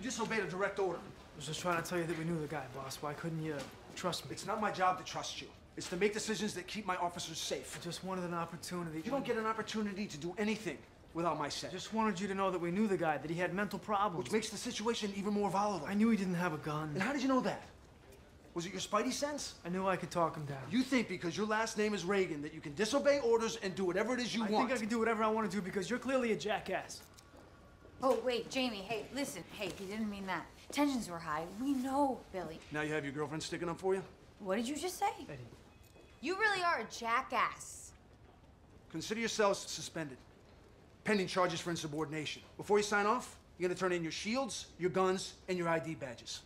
disobeyed a direct order. I was just trying to tell you that we knew the guy, boss. Why couldn't you trust me? It's not my job to trust you. It's to make decisions that keep my officers safe. I just wanted an opportunity. You don't get an opportunity to do anything without my say. I just wanted you to know that we knew the guy, that he had mental problems. Which makes the situation even more volatile. I knew he didn't have a gun. And how did you know that? Was it your spidey sense? I knew I could talk him down. You think because your last name is Reagan that you can disobey orders and do whatever it is you I want? I think I can do whatever I want to do because you're clearly a jackass. Oh, wait, Jamie, hey, listen. Hey, he didn't mean that. Tensions were high. We know, Billy. Now you have your girlfriend sticking up for you? What did you just say? Eddie. You really are a jackass. Consider yourselves suspended, pending charges for insubordination. Before you sign off, you're gonna turn in your shields, your guns, and your ID badges.